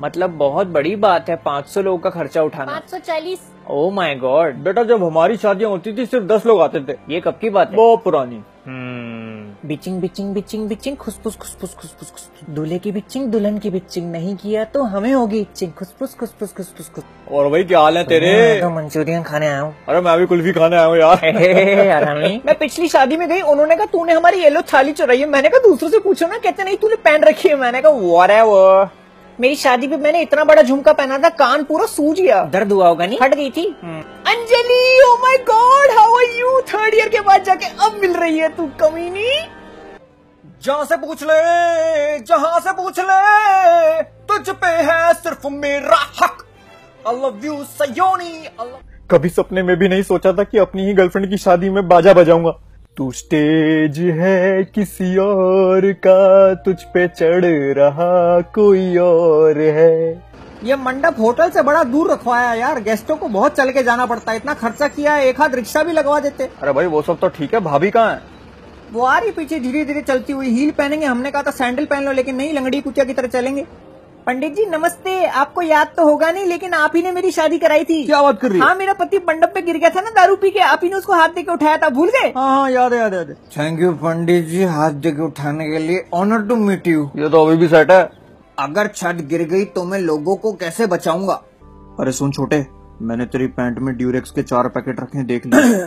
मतलब बहुत बड़ी बात है 500 लोगों का खर्चा उठाना। पाँच सौ चालीस। ओ माय गॉड बेटा जब हमारी शादियाँ होती थी सिर्फ़ दस लोग आते थे। ये कब की बात है? बहुत पुरानी। बिचिंग बिचिंग बिचिंग बिचिंग खुसफुस खुसफुस खुसफुस खुस दूल्हे की बिचिंग दुल्हन की बिचिंग नहीं किया तो हमें होगी इचिंग खुसफुस खुसफुस खुसफुस खुस और भाई क्या हाल है तेरे? मैं तो मंचूरियन खाने आया हूँ। अरे मैं भी कुल्फी खाने आया हूँ यार। मैं पिछली शादी में गई उन्होंने कहा तूने हमारी येलो थाली चुराई है। मैंने कहा दूसरों से पूछो ना कहते नहीं तूने पहन रखी है। मैंने कहा वो है वो मेरी शादी पे मैंने इतना बड़ा झुमका पहना था कान पूरा सूज गया। दर्द हुआ होगा नहीं? हट गई थी। Anjali oh my god how are you third year के बाद जाके अब मिल रही है तू कमीनी। जहाँ से पूछ ले जहाँ से पूछ ले तुझ पे है सिर्फ़ मेरा हक। I love you Sayoni. कभी सपने में भी नहीं सोचा था कि अपनी ही गर्लफ्रेंड की शादी में बाजा बजाऊँगा। तू स्टेज है किसी और का तुझ पे चढ़ रहा कोई और है। ये मंडप होटल से बड़ा दूर रखवाया यार गेस्टों को बहुत चल के जाना पड़ता है इतना खर्चा किया है एक हाथ रिक्शा भी लगवा देते। अरे भाई वो सब तो ठीक है भाभी कहाँ है? वो आ रही पीछे धीरे धीरे चलती हुई हील पहनेंगे हमने कहा था सैंडल पहन लो लेकिन नहीं लंगड़ी कुतिया की तरह चलेंगे। पंडित जी नमस्ते। आपको याद तो होगा नहीं लेकिन आप ही ने मेरी शादी कराई थी। क्या बात कर रही है? हाँ मेरा पति मंडप पे गिर गया था ना दारू पी के। आप ही ने उसको हाथ दे के उठाया था भूल गए? हाँ हाँ याद है याद है याद थैंक यू पंडित जी हाथ दे के उठाने के लिए ऑनर टू मीट यू ये तो अभी भी सेट है। अगर छत गिर गई तो मैं लोगों को कैसे बचाऊँगा? अरे सुन छोटे मैंने तेरी पैंट में ड्यूरेक्स के चार पैकेट रखे देख लिए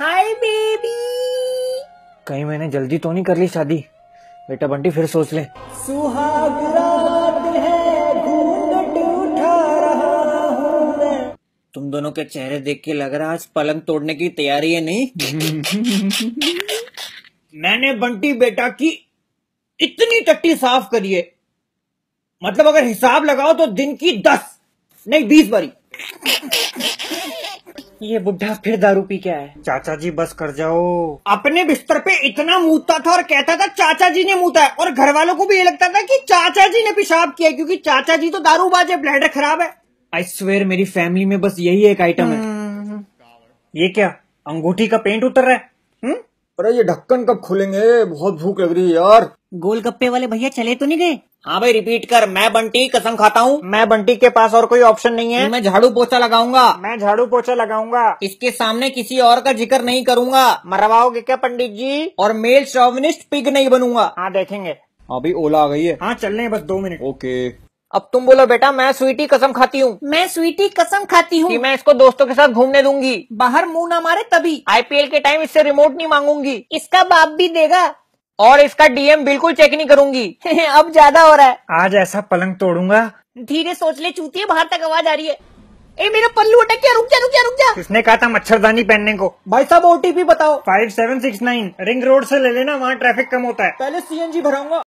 हाय बेबी कहीं मैंने जल्दी तो नहीं कर ली शादी? बेटा बंटी फिर सोच ले। सुहाग रात है घूंघट उठा रहा हूँ मैं। तुम दोनों के चेहरे देख के लग रहा है आज पलंग तोड़ने की तैयारी है नहीं? मैंने बंटी बेटा की इतनी टट्टी साफ़ करी है। मतलब अगर हिसाब लगाओ तो दिन की दस नहीं बीस बारी। ये बुढ़ा फिर दारू पी के आया। चाचा जी बस कर जाओ। अपने बिस्तर पे इतना मूता था और कहता था चाचा जी ने मूता है। और घर वालों को भी ये लगता था कि चाचा जी ने पेशाब किया क्योंकि चाचा जी तो दारूबाज है ब्लैडर खराब है। आई स्वेर मेरी फैमिली में बस यही एक आइटम है। हम्म। ये क्या अंगूठी का पेंट उतर रहा है? हम्म? अरे ये ढक्कन कब खुलेंगे? बहुत भूख लग रही है यार। गोलगप्पे वाले भैया चले तो नहीं गए? हाँ भाई रिपीट कर। मैं बंटी कसम खाता हूँ। मैं बंटी के पास और कोई ऑप्शन नहीं है। मैं झाड़ू पोछा लगाऊँगा। मैं झाड़ू पोछा लगाऊँगा। इसके सामने किसी और का ज़िक्र नहीं करूँगा। मरवाओगे क्या पंडित जी? और मेल शॉविनिस्ट पिग नहीं बनूँगा। हाँ देखेंगे। अभी ओला आ गई है। हाँ चलने हैं बस दो मिनट। ओके। अब तुम बोलो बेटा मैं स्वीटी कसम खाती हूँ। मैं स्वीटी कसम खाती हूँ। कि मैं इसको दोस्तों के साथ घूमने दूँगी। बाहर मुँह ना मारे तभी। आईपीएल के टाइम इससे रिमोट नहीं मांगूँगी। इसका बाप भी देगा। और इसका डीएम बिल्कुल चेक नहीं करूँगी। अब ज़्यादा हो रहा है। आज ऐसा पलंग तोड़ूँगा। धीरे सोच ले चूती है बाहर तक आवाज़ आ रही है। ए मेरा पल्लू अटक गया रुक जा रुक जा रुक जा। किसने कहा था मच्छरदानी पहनने को? भाई साहब ओटीपी बताओ। Five seven six nine ring road से ले लेना वहाँ ट्रैफ़िक कम होता है। पहले सीएनजी भराऊँगा।